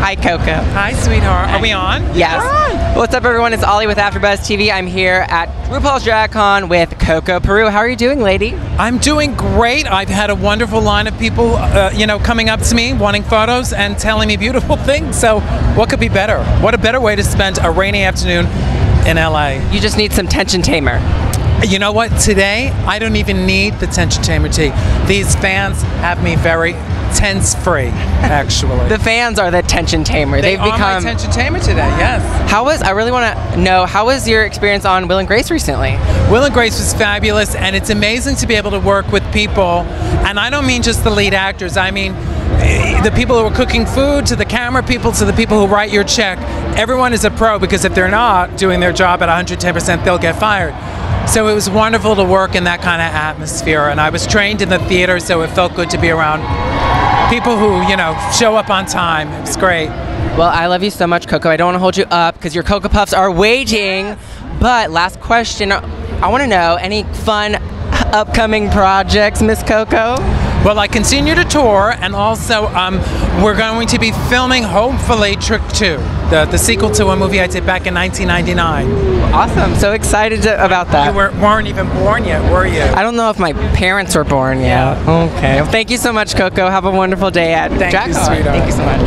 Hi, Coco. Hi, sweetheart. Are we on? Yes. What's up, everyone? It's Ollie with AfterBuzz TV. I'm here at RuPaul's Drag Con with Coco Peru. How are you doing, lady? I'm doing great. I've had a wonderful line of people, uh, you know, coming up to me, wanting photos and telling me beautiful things. So, what could be better? What a better way to spend a rainy afternoon in LA? You just need some tension tamer. You know what? Today, I don't even need the tension tamer tea. These fans have me very tense free, actually. The fans are the tension tamer. they They've are become. my tension tamer today. Yes. How was? I really want to know. How was your experience on Will and Grace recently? Will and Grace was fabulous, and it's amazing to be able to work with people. And I don't mean just the lead actors. I mean eh, the people who are cooking food, to the camera people, to the people who write your check. Everyone is a pro because if they're not doing their job at 110%, they'll get fired. So it was wonderful to work in that kind of atmosphere, and I was trained in the theater, so it felt good to be around people who, you know, show up on time. It was great. Well, I love you so much, Coco. I don't want to hold you up because your Coco Puffs are waging. But last question, I want to know any fun upcoming projects, Miss Coco? Well, I continue to tour, and also um, we're going to be filming, hopefully, Trick 2, the, the sequel to a movie I did back in 1999. Awesome. So excited to, about that. You weren't, weren't even born yet, were you? I don't know if my parents were born yet. Okay. Well, thank you so much, Coco. Have a wonderful day at Thank you, sweetheart. Thank you so much.